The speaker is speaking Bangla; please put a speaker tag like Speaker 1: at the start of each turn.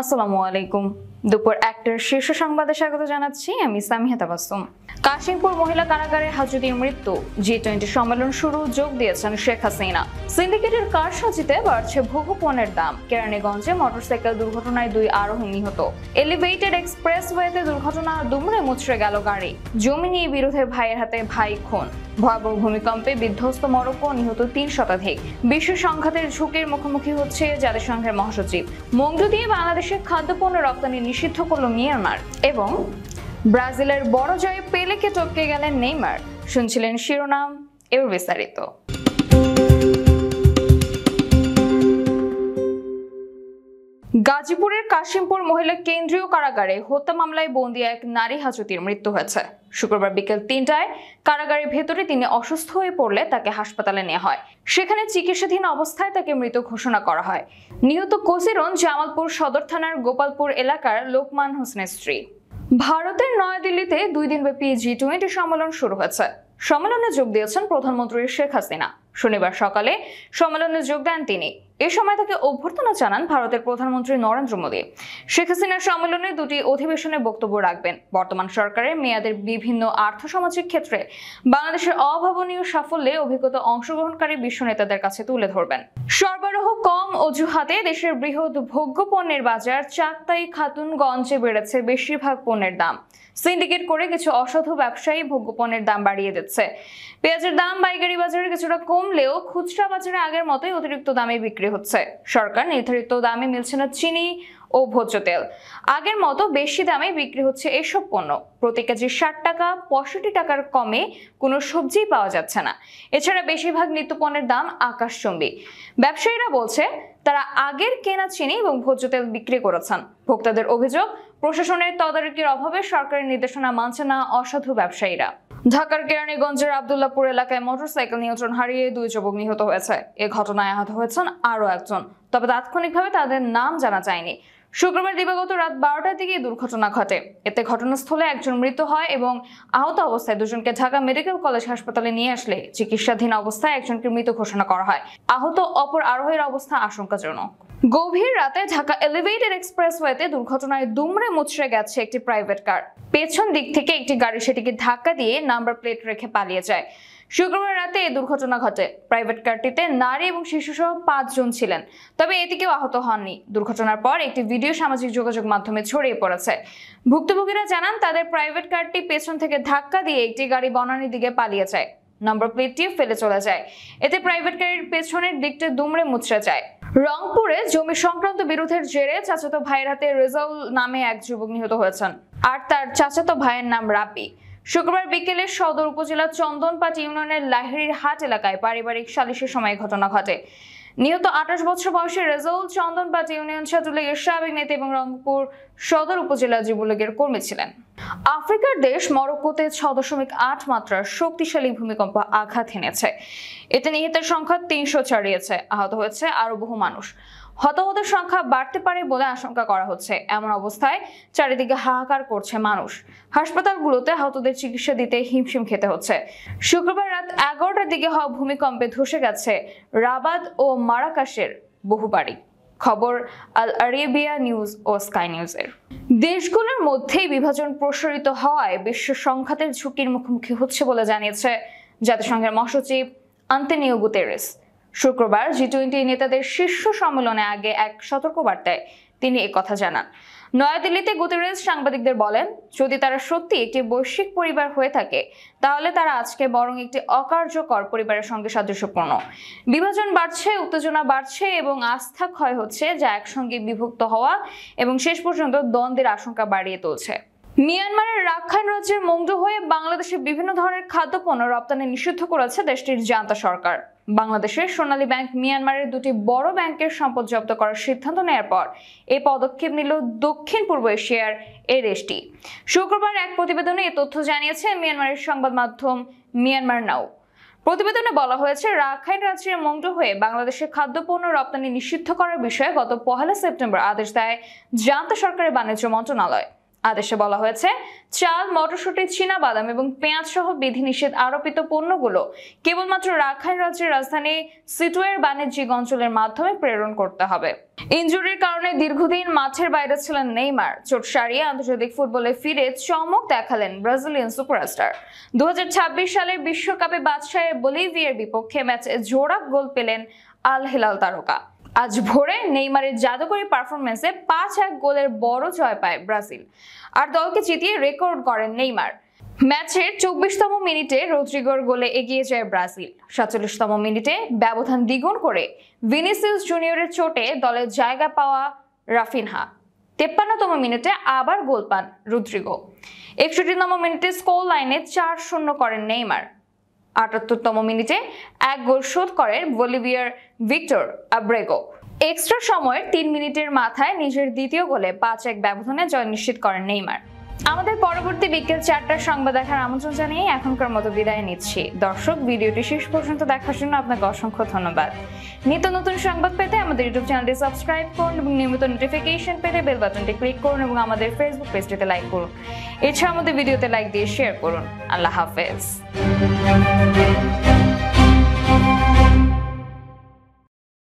Speaker 1: আসসালামু আলাইকুম। দুপুর একটার শীর্ষ সংবাদে স্বাগত জানাচ্ছি আমি সামিহা তাবাসুম। কাশিমপুর মহিলা কারাগারে হাজুদির মৃত্যু। জি টোয়েন্টি সম্মেলন শুরু, যোগ দিয়েছেন শেখ হাসিনা। সিন্ডিকেটের কার কারসাজিতে বাড়ছে ভোগ পণ্যের দাম। কেরানীগঞ্জে মোটরসাইকেল দুর্ঘটনায় দুই আরোহী নিহত। এলিভেটেড এক্সপ্রেসওয়েতে দুর্ঘটনা, দুমড়ে মুচড়ে গেল গাড়ি। জমি নিয়ে বিরোধে ভাইয়ের হাতে ভাই খুন। ভয়াবহ ভূমিকম্পে বিধ্বস্ত মরক্কো নিহত তিন শতাধিক। বিশ্ব সংঘাতের ঝুঁকির মুখোমুখি হচ্ছে জাতিসংঘের মহাসচিব। মংজু দিয়ে বাংলাদেশের খাদ্যপণ্য রপ্তানি নিষিদ্ধ করল মিয়ানমার এবং ব্রাজিলের বড় জয়ে পেলেকে টপকে গেলেন নেইমার। শুনছিলেন শিরোনাম, এবার বিস্তারিত। গাজীপুরের কাশিমপুর মহিলা কেন্দ্রীয় কারাগারে হত্যা মামলায় বন্দি এক নারী হাজতির মৃত্যু হয়েছে। শুক্রবার বিকেল তিনটায় কারাগারের ভেতরে তিনি অসুস্থ হয়ে পড়লে তাকে হাসপাতালে নেওয়া হয়। সেখানে চিকিৎসাধীন অবস্থায় তাকে মৃত ঘোষণা করা হয়। নিহত কসিরন জামালপুর সদর থানার গোপালপুর এলাকার লোকমান হোসেনের স্ত্রী। ভারতের নয়াদিল্লিতে দুই দিনব্যাপী জি টোয়েন্টি সম্মেলন শুরু হয়েছে। সম্মেলনে যোগ দিয়েছেন প্রধানমন্ত্রী শেখ হাসিনা। শনিবার সকালে সম্মেলনে যোগ দেন তিনি। এ সময় তাকে অভ্যর্থনা জানান ভারতের প্রধানমন্ত্রী নরেন্দ্র মোদী। শেখ হাসিনা সম্মেলনে দুটি অধিবেশনে বক্তব্য রাখবেন। বর্তমান সরকারের মেয়াদের বিভিন্ন আর্থসামাজিক ক্ষেত্রে বাংলাদেশের অভাবনীয় সাফল্যে অভিজ্ঞতা অংশগ্রহণকারী বিশ্ব নেতাদের কাছে তুলে ধরবেন। সরবরাহ কম অজুহাতে দেশের বৃহৎ ভোগ্য পণ্যের বাজার চাকতাই খাতুনগঞ্জে বেড়েছে বেশিরভাগ পণ্যের দাম। সিন্ডিকেট করে কিছু অসাধু ব্যবসায়ী ভোগ্য পণ্যের দাম বাড়িয়ে দিচ্ছে। পেঁয়াজের দাম পাইকারি বাজারে কিছুটা কমলেও খুচরা বাজারে আগের মতোই অতিরিক্ত দামে বিক্রি হচ্ছে। সরকার নির্ধারিত দামে মিলছে না চিনি ও ভোজ্য তেল। আগের মতো বেশি দামে বিক্রি হচ্ছে এসব পণ্য। প্রতি কেজি ষাট টাকা, পঁয়ষট্টি টাকার কমে কোনো সবজিই পাওয়া যাচ্ছে না। এছাড়া বেশিরভাগ নিত্যপণ্যের দাম আকাশচুম্বী। ব্যবসায়ীরা বলছে, তারা আগের কেনা চিনি এবং ভোজ্য তেল বিক্রি করেছেন। ভোক্তাদের অভিযোগ, প্রশাসনের তদারকির অভাবে সরকারের নির্দেশনা মানছে না অসাধু ব্যবসায়ীরা। ঢাকার কেরানীগঞ্জের আবদুল্লাপুর এলাকায় মোটরসাইকেল নিয়ন্ত্রণ হারিয়ে দুই যুবক নিহত হয়েছে। এ ঘটনায় আহত হয়েছেন আরও একজন, তবে তাৎক্ষণিকভাবে তাদের নাম জানা যায়নি। শুক্রবার দিবাগত রাত বারোটার দিকে দুর্ঘটনা ঘটে। এতে ঘটনাস্থলে একজন মৃত হয় এবং আহত অবস্থায় দুজনকে ঢাকা মেডিকেল কলেজ হাসপাতালে নিয়ে আসলে চিকিৎসাধীন অবস্থায় একজনকে মৃত ঘোষণা করা হয়। আহত অপর আরোহীর অবস্থা আশঙ্কাজনক। গভীর রাতে ঢাকা এলিভেটেড এক্সপ্রেসওয়েতে দুর্ঘটনায় দুমড়ে মুচড়ে গেছে একটি প্রাইভেট কার। পেছন দিক থেকে একটি গাড়ি সেটিকে ধাক্কা দিয়ে নাম্বার প্লেট রেখে পালিয়ে যায়। শুক্রবার রাতে এই দুর্ঘটনা ঘটে। প্রাইভেট কারটিতে নারী এবং শিশুসহ পাঁচজন ছিলেন। তবে এতে কেউ আহত হননি। দুর্ঘটনার পর একটি ভিডিও সামাজিক যোগাযোগ মাধ্যমে ছড়িয়ে পড়েছে। ভুক্তভোগীরা জানান, তাদের প্রাইভেট কারটি পেছন থেকে ধাক্কা দিয়ে একটি গাড়ি বনানীর দিকে পালিয়ে যায়। নম্বর প্লেটটি ফেলে চলে যায়। এতে প্রাইভেট গাড়ির পেছনের দিকটা দুমড়ে মুচড়ে যায়। রংপুরে জমি সংক্রান্ত বিরোধের জেরে চাচাতো ভাইয়ের হাতে রেজাউল নামে এক যুবক নিহত হয়েছেন। আর তার চাচাতো ভাইয়ের নাম রাব্বি। শুক্রবার বিকেলে সদর উপজেলার চন্দনপাট ইউনিয়নের লাহিড়ির হাট এলাকায় পারিবারিক সালিশের সময় ঘটনা ঘটে। নিহত আঠাশ বছর বয়সী রেজাউল চন্দনপাট ইউনিয়ন ছাত্রলীগের সাবেক নেতা এবং রংপুর সদর উপজেলা যুবলীগের কর্মী ছিলেন। আফ্রিকার দেশ মরক্কোতে ছ দশমিক আট মাত্রার শক্তিশালী ভূমিকম্প আঘাত হেনেছে এতে নিহতের সংখ্যা তিনশো ছাড়িয়েছে আহত হয়েছে আরও বহু মানুষ। হতাহতের সংখ্যা বাড়তে পারে বলে আশঙ্কা করা হচ্ছে। এমন অবস্থায় চারিদিকে হাহাকার করছে মানুষ। হাসপাতালগুলোতে আহতদের চিকিৎসা দিতে হিমশিম খেতে হচ্ছে। শুক্রবার রাত এগারোটার দিকে হওয়া ভূমিকম্পে ধসে গেছে রাবাদ ও মারাকাশের বহু বাড়ি। খবর আল আরেবিয়া নিউজ ও স্কাই নিউজের। দেশগুলোর মধ্যেই বিভাজন প্রসারিত হওয়ায় বিশ্ব সংঘাতের ঝুঁকির মুখোমুখি হচ্ছে বলে জানিয়েছে জাতিসংঘের মহাসচিব আন্তেনিও গুতেরেস। শুক্রবার জি টোয়েন্টি নেতাদের শীর্ষ সম্মেলনে আগে এক সতর্কবার্তায় তিনি কথা জানান। নয়াদিল্লিতে গুতেরেস সাংবাদিকদের বলেন, যদি তারা সত্যি একটি বৈশ্বিক পরিবার হয়ে থাকে, তাহলে তারা আজকে বরং একটি অকার্যকর পরিবারের সঙ্গে সাদৃশ্যপূর্ণ। বিভাজন বাড়ছে, উত্তেজনা বাড়ছে এবং আস্থা ক্ষয় হচ্ছে, যা একসঙ্গে বিভক্ত হওয়া এবং শেষ পর্যন্ত দ্বন্দ্বের আশঙ্কা বাড়িয়ে তুলছে। মিয়ানমারের রাখাইন রাজ্যের মংডু হয়ে বাংলাদেশে বিভিন্ন ধরনের খাদ্যপণ্য রপ্তানি নিষিদ্ধ করেছে দেশটির জান্তা সরকার। বাংলাদেশের সোনালী ব্যাংক মিয়ানমারের দুটি বড় ব্যাংকের সম্পদ জব্দ করার সিদ্ধান্ত নেওয়ার পর এই পদক্ষেপ নিল দক্ষিণ পূর্ব এশিয়ার এই দেশটি। শুক্রবার এক প্রতিবেদনে এই তথ্য জানিয়েছে মিয়ানমারের সংবাদ মাধ্যম মিয়ানমার নাও। প্রতিবেদনে বলা হয়েছে, রাখাইন রাজ্যের মংডু হয়ে বাংলাদেশের খাদ্যপণ্য রপ্তানি নিষিদ্ধ করার বিষয়ে গত পহেলা সেপ্টেম্বর আদেশ দেয় জান্তা সরকারের বাণিজ্য মন্ত্রণালয়। আদেশে বলা হয়েছে, চাল, মটরশুঁটি চীনা বাদাম এবং পেঁয়াজ সহ বিধিনিষেধ আরোপিত পণ্যগুলো কেবলমাত্র রাখাইন রাজ্যের রাজধানী সিটুয়ের বাণিজ্যিক অঞ্চলের মাধ্যমে প্রেরণ করতে হবে। ইনজুরির কারণে দীর্ঘদিন মাঠের বাইরে ছিলেন নেইমার। চোট সারিয়ে আন্তর্জাতিক ফুটবলে ফিরে চমক দেখালেন ব্রাজিলিয়ান সুপারস্টার। দু হাজার ছাব্বিশ সালের বিশ্বকাপে বাদশাহের বলিভিয়ার বিপক্ষে ম্যাচে জোড়া গোল পেলেন আল হিলাল তারকা। আজ ভোরে নেইমারের জাদুকরী পারফরমেন্সে পাঁচ এক গোলের বড় জয় পায় ব্রাজিল। আর দলকে জিতিয়ে রেকর্ড করেন নেইমার। ম্যাচের চব্বিশতম মিনিটে রদ্রিগোর গোলে এগিয়ে যায় ব্রাজিল। সাতচল্লিশতম মিনিটে ব্যবধান দ্বিগুণ করে ভিনিসিয়াস জুনিয়রের চোটে দলের জায়গা পাওয়া রাফিনহা। তেপ্পান্নতম মিনিটে আবার গোল পান রুদ্রিগো। একষট্টিতম মিনিটে স্কোর লাইনে চার শূন্য করেন নেইমার। আটাত্তরতম মিনিটে এক গোল শোধ করেন বলিভিয়ার ভিক্টর আব্রেগো। এক্সট্রা সময়ের তিন মিনিটের মাথায় নিজের দ্বিতীয় গোলে পাঁচ এক ব্যবধানে জয় নিশ্চিত করেন নেইমার। আমাদের পরবর্তী বিকেল চারটার সংবাদ দেখার আমন্ত্রণ জানিয়ে এখনকার মতো বিদায় নিচ্ছি। দর্শক, ভিডিওটি শেষ পর্যন্ত দেখার জন্য আপনাকে অসংখ্য ধন্যবাদ। নিত্য নতুন সংবাদ পেতে আমাদের ইউটিউব চ্যানেলটি সাবস্ক্রাইব করুন এবং নিয়মিত নোটিফিকেশন পেতে বেল বাটনটি ক্লিক করুন এবং আমাদের ফেসবুক পেজটিতে লাইক করুন। এছাড়া আমাদের ভিডিওতে লাইক দিয়ে শেয়ার করুন। আল্লাহ হাফেজ।